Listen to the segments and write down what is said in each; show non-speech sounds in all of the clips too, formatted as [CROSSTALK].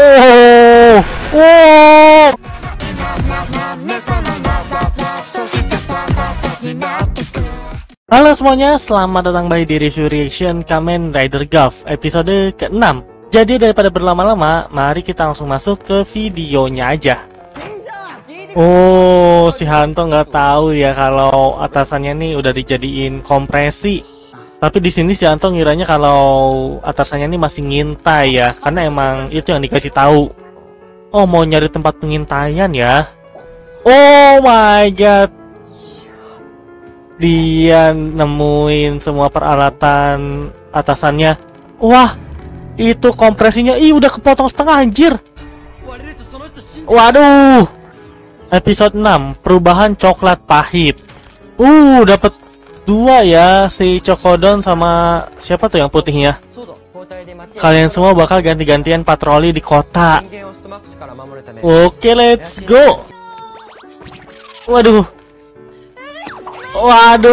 Oh, oh. Halo semuanya, selamat datang by di review reaction Kamen Rider Golf episode ke-6 Jadi daripada berlama-lama, mari kita langsung masuk ke videonya aja. Oh, si Hanto nggak tahu ya kalau atasannya nih udah dijadiin kompresi tapi di sini si Hanto ngiranya kalau atasannya ini masih ngintai ya, karena emang itu yang dikasih tahu. Oh, mau nyari tempat pengintaian ya? Oh my god, dia nemuin semua peralatan atasannya. Wah, itu kompresinya, ih udah kepotong setengah anjir. Waduh, episode 6 perubahan coklat pahit. Uh, dapat dua ya si Cokodon sama siapa tuh yang putihnya. Kalian semua bakal ganti-gantian patroli di kota. Oke, let's go. Waduh, Waduh,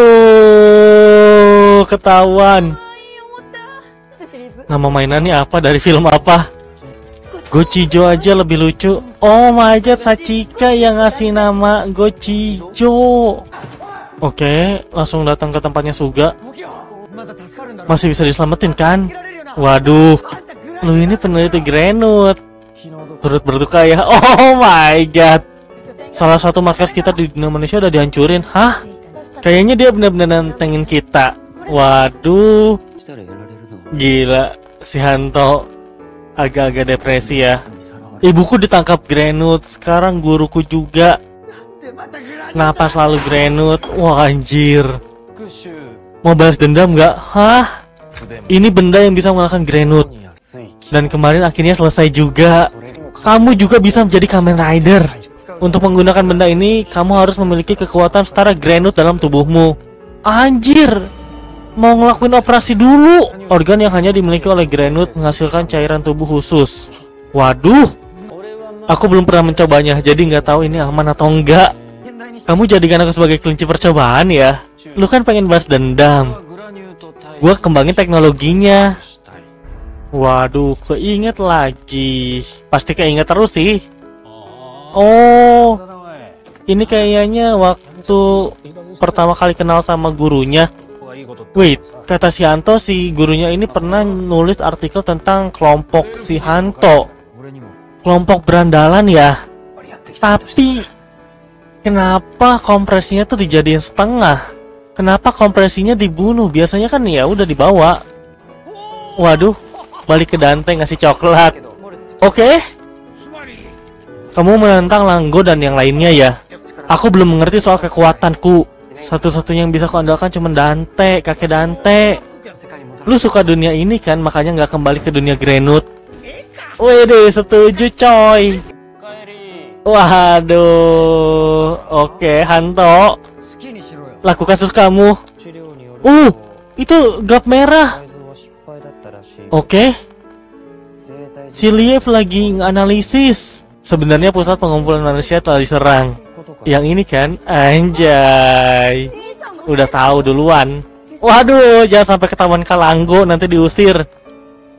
ketahuan. Nama mainannya apa dari film apa? Gochijo aja lebih lucu. Oh my god, Sachika yang ngasih nama Gochijo. Oke, langsung datang ke tempatnya Suga. Masih bisa diselamatin kan? Waduh, lu ini peneliti Grenut. Turut berduka ya. [LAUGHS] Oh my god. Salah satu markas kita di Indonesia udah dihancurin. Hah? Kayaknya dia benar-benar nantengin kita. Waduh. Gila, si Hanto agak-agak depresi ya. Ibuku ditangkap Grenut, sekarang guruku juga. Kenapa selalu Grenut? Wah anjir. Mau balas dendam nggak? Hah? Ini benda yang bisa mengalahkan Grenut. Dan kemarin akhirnya selesai juga. Kamu juga bisa menjadi Kamen Rider. Untuk menggunakan benda ini, kamu harus memiliki kekuatan setara granut dalam tubuhmu. Anjir! Mau ngelakuin operasi dulu! Organ yang hanya dimiliki oleh granut menghasilkan cairan tubuh khusus. Waduh! Aku belum pernah mencobanya, jadi nggak tahu ini aman atau enggak. Kamu jadikan aku sebagai kelinci percobaan ya? Lu kan pengen balas dendam. Gua kembangin teknologinya. Waduh, keinget lagi. Pasti keinget terus sih. Oh, ini kayaknya waktu pertama kali kenal sama gurunya. Wait, kata si Hanto si gurunya ini pernah nulis artikel tentang kelompok si Hanto. Kelompok berandalan ya. Tapi kenapa kompresinya tuh dijadiin setengah? Kenapa kompresinya dibunuh? Biasanya kan ya udah dibawa. Waduh, balik ke Dante ngasih coklat. Oke. Okay. Kamu menentang Langgo dan yang lainnya ya? Aku belum mengerti soal kekuatanku. Satu-satunya yang bisa kuandalkan cuma Dante, kakek Dante. Lu suka dunia ini kan, makanya nggak kembali ke dunia Grenut. Wede, setuju coy. Waduh, oke Hanto. Lakukan sus kamu. Uh, itu gap merah. Oke. Si Liev lagi analisis. Sebenarnya pusat pengumpulan manusia telah diserang. Yang ini kan, anjay. Udah tahu duluan. Waduh, jangan sampai ketahuan Kalanggo nanti diusir.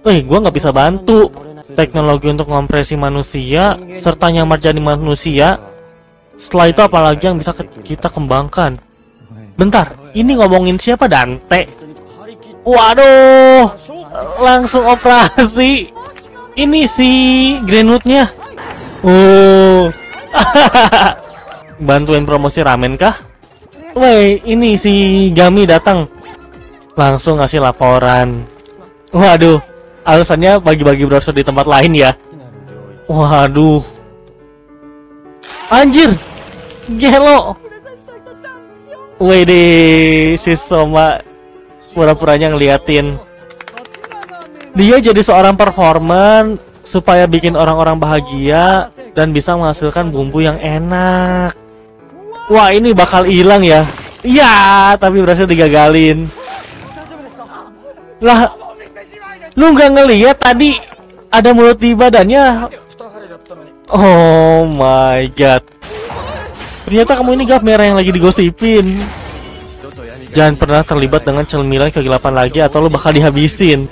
Wih, gua nggak bisa bantu. Teknologi untuk kompresi manusia serta nyamar jadi manusia. Setelah itu apalagi yang bisa kita kembangkan? Bentar, ini ngomongin siapa Dante? Waduh, langsung operasi. Ini si Grenwoodnya. Oh, [LAUGHS] bantuin promosi ramen kah? Woi, ini si Gami datang, langsung ngasih laporan. Waduh, alasannya bagi-bagi browser di tempat lain ya. Waduh, anjir, gelo. Wede, si Soma pura-puranya ngeliatin. Dia jadi seorang performer supaya bikin orang-orang bahagia dan bisa menghasilkan bumbu yang enak. Wah ini bakal hilang ya. Iya, tapi berhasil digagalin. Lah, lu nggak ngeliat tadi ada mulut di badannya? Oh my god. Ternyata kamu ini gap merah yang lagi digosipin. Jangan pernah terlibat dengan cemilan kegelapan lagi atau lu bakal dihabisin.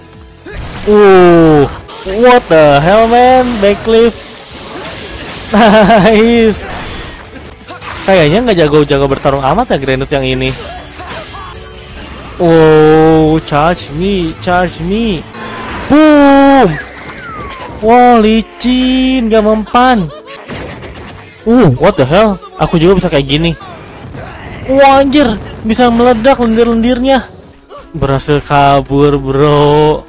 Uh, What the hell man? Backlift. [LAUGHS] Nice. Kayaknya nggak jago-jago bertarung amat ya Granite yang ini. Oh, charge me, charge me. Boom. Wow, licin, gak mempan. Uh, what the hell? Aku juga bisa kayak gini. Wah, anjir, bisa meledak lendir-lendirnya. Berhasil kabur, bro.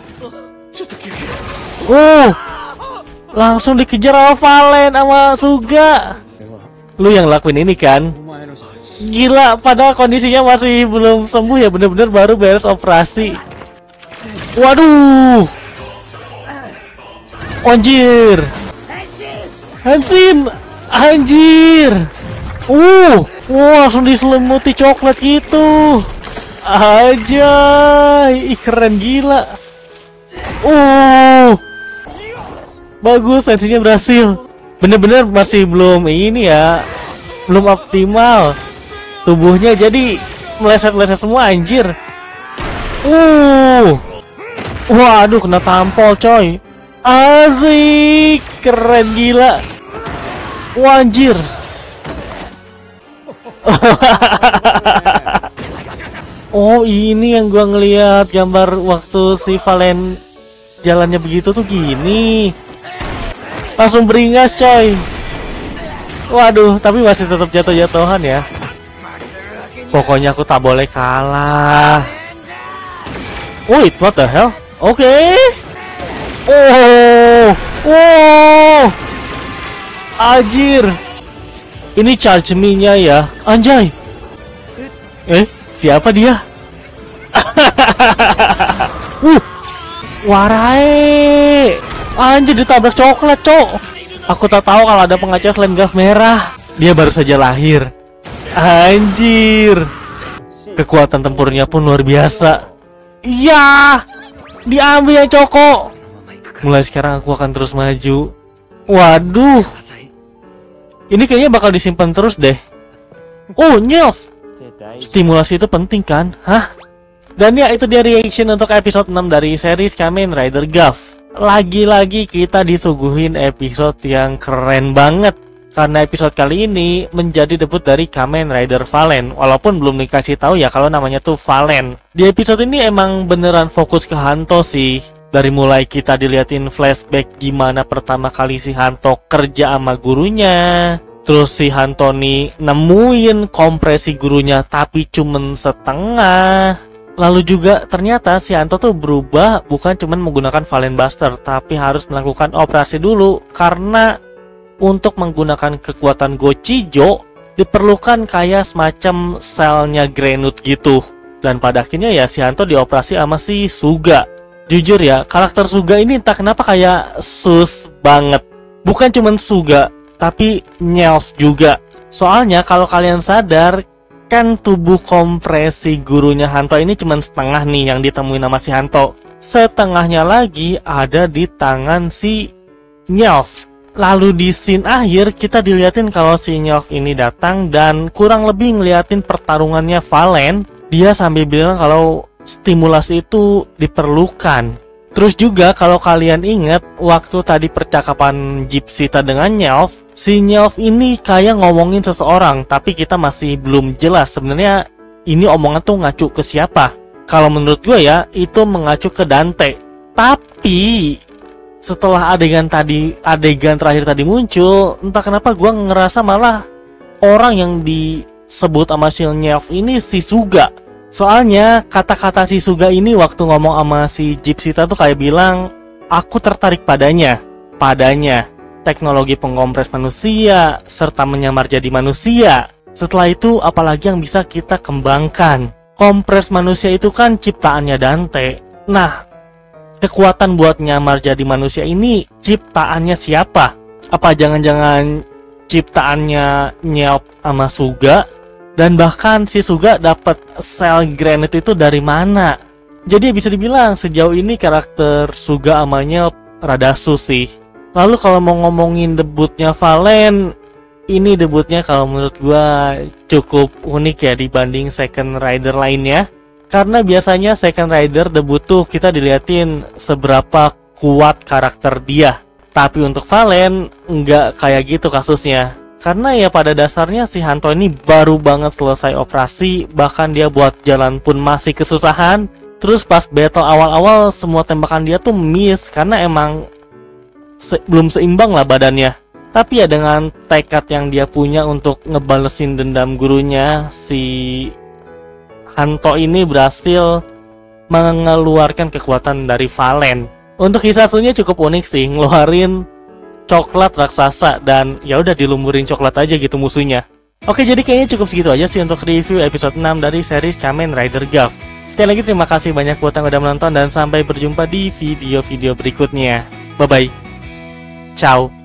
Uh, langsung dikejar Valen sama Suga. Lu yang lakuin ini kan? Gila, pada kondisinya masih belum sembuh ya, bener-bener baru beres operasi. Waduh. Anjir. Hansin, anjir. Uh, wah langsung diselimuti coklat gitu. Aja, ih keren gila. Uh, bagus, tensinya berhasil. Bener-bener masih belum ini ya, belum optimal. Tubuhnya jadi meleset-meleset semua anjir. Uh, waduh kena tampol coy. Asik, keren gila. Wah, anjir. [LAUGHS] oh, ini yang gua ngeliat gambar waktu si Valen jalannya begitu tuh gini. Langsung beringas, coy. Waduh, tapi masih tetap jatuh-jatuhan ya. Pokoknya aku tak boleh kalah. Wait, what the hell? Oke. Okay. Oh, oh, Ajir. Ini charge me-nya ya, anjay. Eh, siapa dia? [LAUGHS] uh, warai. Anjir ditabrak coklat, cok. Aku tak tahu kalau ada pengacau selain gas merah. Dia baru saja lahir. Anjir. Kekuatan tempurnya pun luar biasa. Iya, diambil yang coko. Mulai sekarang aku akan terus maju. Waduh. Ini kayaknya bakal disimpan terus deh. Oh, nyelf. Stimulasi itu penting kan? Hah? Dan ya itu dia reaction untuk episode 6 dari series Kamen Rider Gav. Lagi-lagi kita disuguhin episode yang keren banget. Karena episode kali ini menjadi debut dari Kamen Rider Valen Walaupun belum dikasih tahu ya kalau namanya tuh Valen Di episode ini emang beneran fokus ke Hanto sih dari mulai kita diliatin flashback gimana pertama kali si Hanto kerja sama gurunya Terus si Hantoni nemuin kompresi gurunya tapi cuman setengah. Lalu juga ternyata si Hanto tuh berubah bukan cuman menggunakan Valen Buster Tapi harus melakukan operasi dulu. Karena untuk menggunakan kekuatan Gochijo Diperlukan kayak semacam selnya Granut gitu. Dan pada akhirnya ya si Hanto dioperasi sama si Suga Jujur ya, karakter Suga ini entah kenapa kayak sus banget. Bukan cuman Suga, tapi Nyelf juga. Soalnya kalau kalian sadar, kan tubuh kompresi gurunya Hanto ini cuma setengah nih yang ditemuin sama si Hanto. Setengahnya lagi ada di tangan si Nyelf. Lalu di scene akhir kita diliatin kalau si Nyelf ini datang dan kurang lebih ngeliatin pertarungannya Valen. Dia sambil bilang kalau stimulasi itu diperlukan. Terus juga kalau kalian ingat waktu tadi percakapan Gypsita dengan Nyelf, si Nyelf ini kayak ngomongin seseorang, tapi kita masih belum jelas sebenarnya ini omongan tuh ngacu ke siapa. Kalau menurut gue ya, itu mengacu ke Dante. Tapi setelah adegan tadi, adegan terakhir tadi muncul, entah kenapa gue ngerasa malah orang yang disebut sama si Nyelf ini si Suga Soalnya kata-kata si Suga ini waktu ngomong sama si Gypsita tuh kayak bilang, aku tertarik padanya, padanya, teknologi pengkompres manusia, serta menyamar jadi manusia. Setelah itu apalagi yang bisa kita kembangkan? Kompres manusia itu kan ciptaannya Dante. Nah, kekuatan buat nyamar jadi manusia ini ciptaannya siapa? Apa jangan-jangan ciptaannya Nyelp sama Suga? Dan bahkan si Suga dapat sel granite itu dari mana? Jadi bisa dibilang sejauh ini karakter Suga amanya rada sih. Lalu kalau mau ngomongin debutnya Valen, ini debutnya kalau menurut gua cukup unik ya dibanding Second Rider lainnya. Karena biasanya Second Rider debut tuh kita diliatin seberapa memperkuat karakter dia. Tapi untuk Valen, nggak kayak gitu kasusnya. Karena ya pada dasarnya si Hanto ini baru banget selesai operasi, bahkan dia buat jalan pun masih kesusahan. Terus pas battle awal-awal semua tembakan dia tuh miss karena emang se belum seimbang lah badannya. Tapi ya dengan tekad yang dia punya untuk ngebalesin dendam gurunya, si Hanto ini berhasil mengeluarkan kekuatan dari Valen. Untuk Hisatsunya cukup unik sih, ngeluarin coklat raksasa dan ya udah dilumurin coklat aja gitu musuhnya. Oke, jadi kayaknya cukup segitu aja sih untuk review episode 6 dari series Kamen Rider Gav. Sekali lagi terima kasih banyak buat yang udah menonton dan sampai berjumpa di video-video berikutnya. Bye-bye. Ciao.